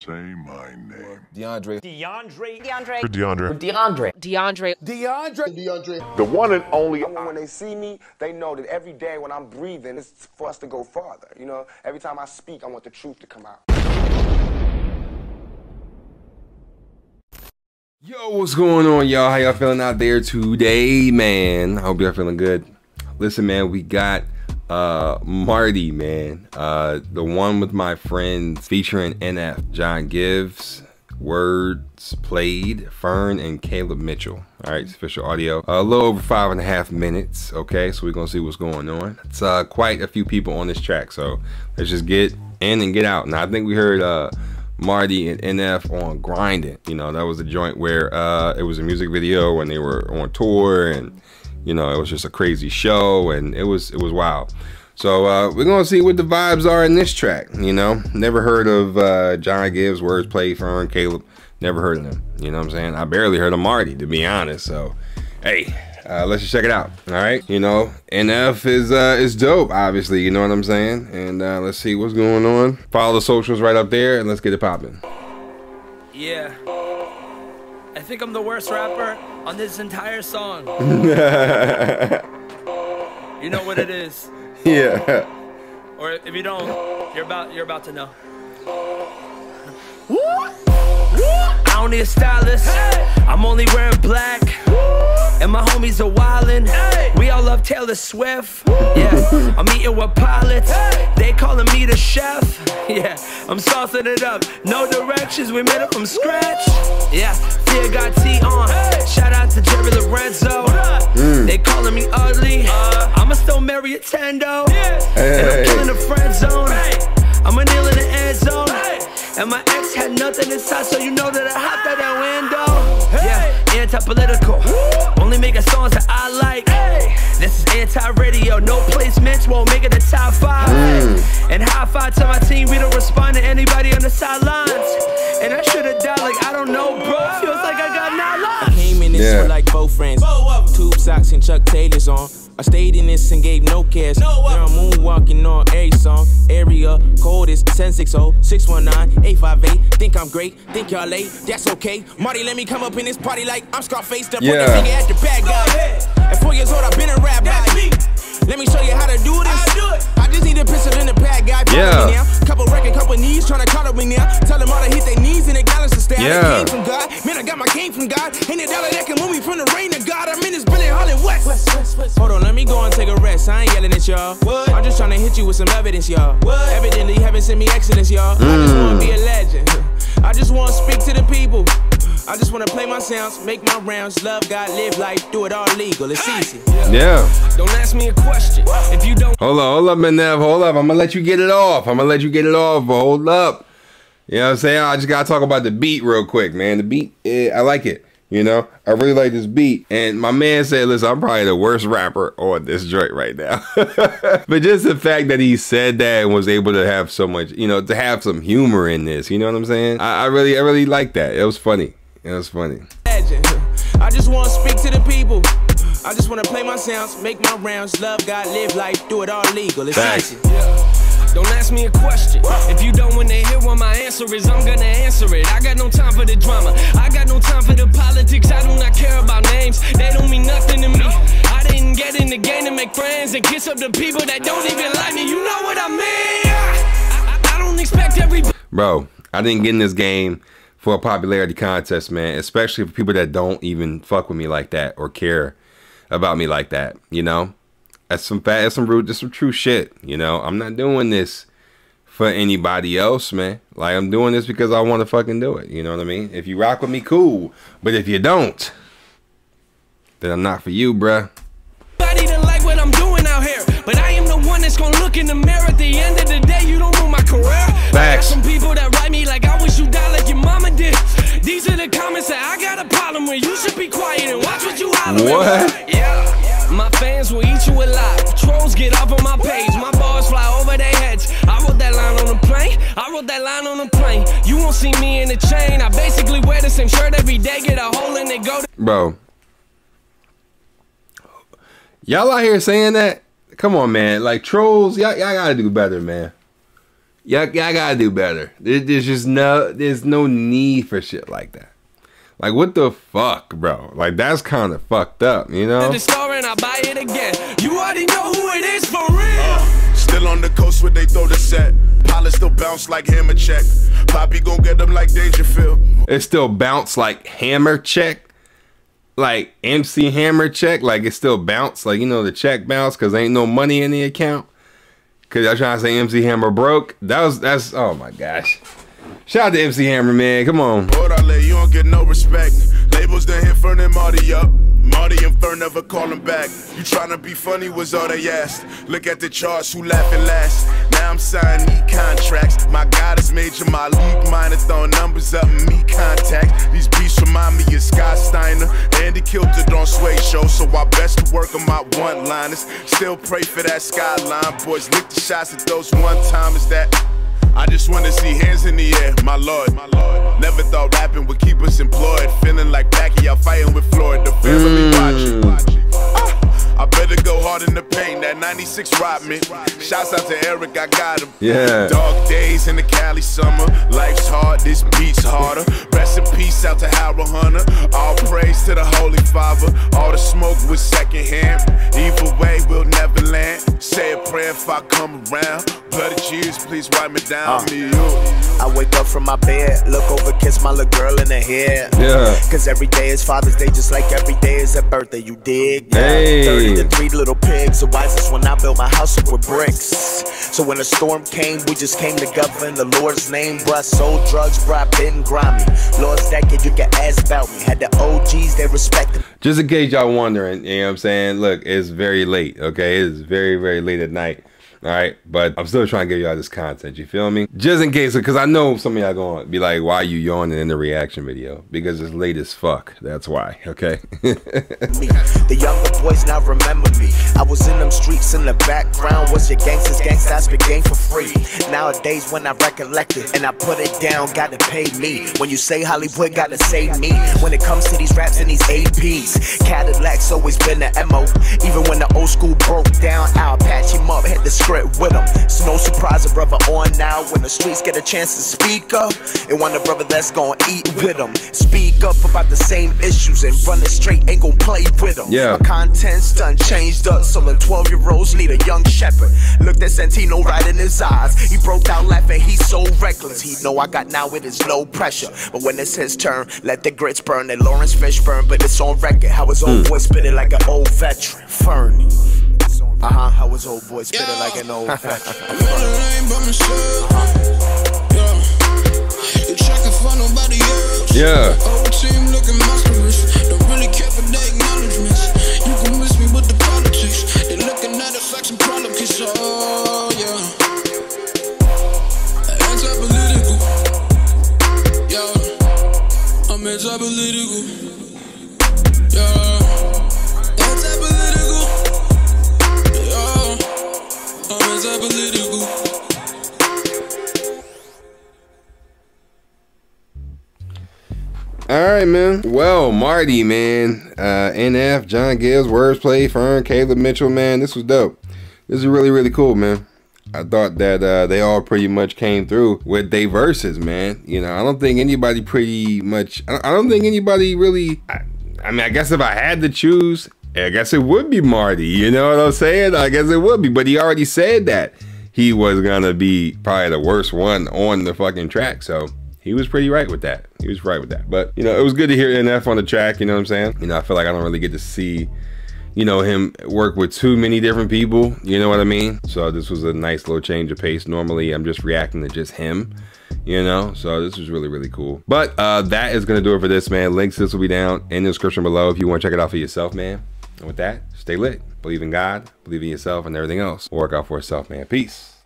Say my name. Deondre. Deondre. Deondre. Deondre. Deondre. Deondre. Deondre. Deondre. The one and only. When they see me, they know that every day when I'm breathing, it's for us to go farther. You know, every time I speak, I want the truth to come out. Yo, what's going on, y'all? How y'all feeling out there today, man? I hope y'all feeling good. Listen, man, we got uh Marty, man. Uh the one with my friends featuring NF, John Givez, Wordsplayed, Fern, and Caleb Mitchell. All right, it's official audio. a little over five and a half minutes. Okay, so we're gonna see what's going on. It's uh quite a few people on this track, so let's just get in and get out. Now I think we heard uh Marty and NF on Grinding. You know, that was a joint where uh it was a music video when they were on tour and you know, it was just a crazy show and it was it was wild. So uh, we're gonna see what the vibes are in this track. You know, never heard of uh, John Givez, Wordsplayed, Fern, Caleb. Never heard of them. You know what I'm saying? I barely heard of Marty, to be honest. So, hey, uh, let's just check it out. All right, you know, NF is uh, is dope. Obviously, you know what I'm saying. And uh, let's see what's going on. Follow the socials right up there, and let's get it popping. Yeah. I think I'm the worst rapper on this entire song. you know what it is. Yeah. Or if you don't, you're about you're about to know. I don't need a stylist. I'm only wearing black. And my homies are wildin'. We all love Taylor Swift. Yeah, I'm eating with pilots. They calling me the chef. Yeah, I'm saucing it up. No directions, we made it from scratch. Yeah, Fear got T on. Shout out to Jerry Lorenzo. Mm. They calling me ugly. I'ma still marry a Tendo. And I'm killing the friend zone. I'ma kneel in the end zone. And my ex had nothing inside, so you know that I hopped out that window. Yeah, anti-political. Only making songs that I like. This is anti-radio. No placements won't make it the top five. Hmm. And high five to my team. We don't respond to anybody on the sidelines. And I should have died like I don't know, bro. Feels like I got nine lives. I came in this Yeah. with like four friends. Tube socks and Chuck Taylors on. I stayed in this and gave no cares. Now I'm moonwalking on every song. Area code is 1060 619 858. Think I'm great, think y'all late. That's okay. Marty, let me come up in this party like I'm Scarface. Step Yeah. on the finger at the bad guy. At four years old, I've been a rap guy. Let me show you how to do this. I just need a pistol in the pad guy. Follow Yeah. me now. Couple record companies trying to call me now. Tell them all to hit their knees and acknowledge the style. Yeah. They came from God. Man, I got my game from God. Ain't a dollar that can move me from the rain of God. I'm in this Billy Holland West. Hold on, let me go and take a rest. I ain't yelling at y'all. What? I'm just trying to hit you with some evidence, y'all. What? Evidently, you haven't sent me excellence, y'all. I just wanna be a legend. I just wanna speak to the people. I just wanna play my sounds, make my rounds, love God, live life, do it all legal. It's easy. Yeah. Don't ask me a question if you don't. Hold on, hold up, NF. Hold up. I'm gonna let you get it off. I'm gonna let you get it off, but hold up. You know what I'm saying? I just gotta talk about the beat real quick, man. The beat, eh, I like it. You know, I really like this beat. And my man said, listen, I'm probably the worst rapper on this joint right now. but just the fact that he said that and was able to have so much, you know, to have some humor in this, you know what I'm saying? I, I really, I really like that. It was funny. Was funny. I just wanna speak to the people. I just wanna play my sounds, make my rounds, love God, live life, do it all legal. It's easy. Don't ask me a question. If you don't wanna hear what my answer is, I'm gonna answer it. I got no time for the drama. I got no time for the politics. I do not care about names. They don't mean nothing to me. I didn't get in the game to make friends and kiss up the people that don't even like me. You know what I mean? I, I, I don't expect everybody. Bro, I didn't get in this game for a popularity contest, man. Especially for people that don't even fuck with me like that or care about me like that. You know, that's some fat, that's some rude, that's some true shit. You know, I'm not doing this for anybody else, man. Like I'm doing this because I want to fucking do it. You know what I mean? If you rock with me, cool. But if you don't, then I'm not for you, bruh. Nobody didn't like what I'm doing out here, but I am the one that's gonna look in the mirror. At the end of the day, you don't know my career. Facts. some people that what Yeah. My fans will eat you alive. Trolls get off on my page. My bars fly over their heads. I wrote that line on the plane. I wrote that line on the plane. You won't see me in the chain. I basically wear the same shirt every day. Get a hole in it. Go Bro. Y'all out here saying that? Come on, man. Like trolls, y'all, y'all gotta do better, man. Y'all, y'all gotta do better. There, there's just no, there's no need for shit like that. Like what the fuck, bro? Like that's kind of fucked up, you know? The store and I buy it again. You already know who it is for real. Uh, still on the coast where they throw the set. Pilot still bounce like hammer check. Poppy gon' get them like Dangerfield. It still bounce like hammer check, like MC Hammer check. Like it still bounce, like you know the check bounce because ain't no money in the account. Cause y'all trying to say MC Hammer broke. That was that's oh my gosh. Shout out to MC Hammer, man. Come on. Hold on, you don't get no respect. Labels done hit Fern and Marty up. Marty and Fern never call him back. You tryna be funny was all they asked. Look at the charts, who laughing last? Now I'm signing contracts. My God is major, my league minor, throwing numbers up me contact. These beats remind me of Scott Steiner. Andy Kilter on Sway Show, so I best to work on my one liners. Still pray for that skyline. Boys, lick the shots at those one timers that. I just wanna see hands in the air, my lord. Never thought rapping would keep us employed. Feeling like Pacquiao fighting with Floyd. The family hmm. watching. I better go hard in the paint. That 96 robbed me. Shouts out to Eric, I got him. Yeah. Dark days in the Cali summer. Life's hard, this beat's harder. Rest in peace out to Harold Hunter. All praise to the Holy Father. All the smoke was secondhand. Either way, we'll never land. Say a prayer if I come around. Bloody Jesus, please wipe me down. Me, you. I wake up from my bed, look over, kiss my little girl in the head. Yeah. Cause every day is Father's Day, just like every day is a birthday, you dig? Yeah. Hey. 30 to three little pigs, the wisest when I built my house up with bricks. So when the storm came, we just came together in the Lord's name. Bruh, sold drugs, bruh, been grimy. Lord's decade, you can ask about me. Had the OGs, they respected Just in case y'all wondering, you know what I'm saying? Look, it's very late, okay? It's very, very late at night. All right, but I'm still trying to give y'all this content. You feel me? Just in case, because I know some of y'all gonna be like, "Why you yawning in the reaction video?" Because it's late as fuck. That's why. Okay. The younger boys now remember me. I was in them streets in the background. Was your gangsters gangsta? I game for free. Nowadays, when I recollect it and I put it down, gotta pay me. When you say Hollywood, gotta say me. When it comes to these raps and these APs, Cadillac's always been the MO. Even when the old school broke down, I'll patch him up, the script with him. It's no surprise a brother on now when the streets get a chance to speak up. And want a brother that's gonna eat with him. Speak up about the same issues and run it straight, ain't gon' play with them. Yeah. My content's done changed up, so the 12 year olds need a young shepherd. Looked at Santino right in his eyes. He broke out laughing, he's so reckless. He know I got now, it is no pressure. But when it's his turn, let the grits burn and Lawrence Fishburne. But it's on record how his old boy spit it like an old veteran. Fernie. Uh huh, how his old boy spit it like an old veteran. I'm in the lane by myself. Yeah. You checking for nobody else. yeah. Whole team looking monstrous. Don't really care for their acknowledgements. You can miss me with the politics. They looking at the facts and politics. Oh, yeah. Anti-political. Yeah. I'm anti-political. Yeah. All right, man. Well, Marty, man, uh, NF, John Givez, Wordplay, Fern, Caleb Mitchell, man, this was dope. This is really, really cool, man. I thought that uh, they all pretty much came through with their verses, man. You know, I don't think anybody pretty much. I don't- I don't think anybody really. I, I mean, I guess if I had to choose, I guess it would be Marty. You know what I'm saying? I guess it would be. But he already said that he was gonna be probably the worst one on the fucking track. So he was pretty right with that. He was right with that. But you know, it was good to hear NF on the track. You know what I'm saying? You know, I feel like I don't really get to see you know, him work with too many different people. You know what I mean? So this was a nice little change of pace. Normally, I'm just reacting to just him. You know, so this was really really cool. But uh, that is gonna do it for this man. Links this will be down in the description below if you want to check it out for yourself, man. And with that, stay lit. Believe in God, believe in yourself, and everything else. Work out for yourself, man. Peace.